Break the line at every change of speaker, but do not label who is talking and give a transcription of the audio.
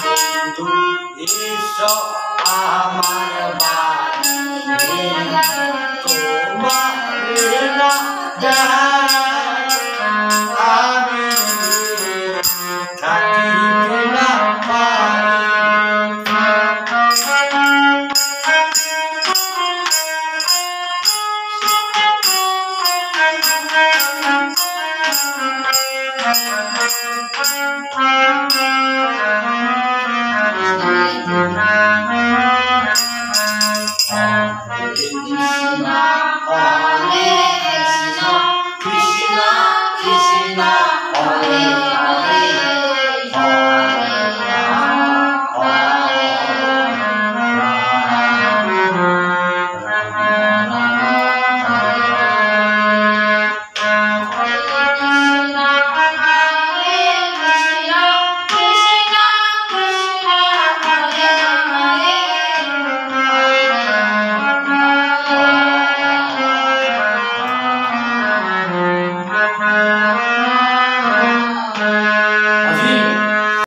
kintu isho amar bani tomar na jara
Amém.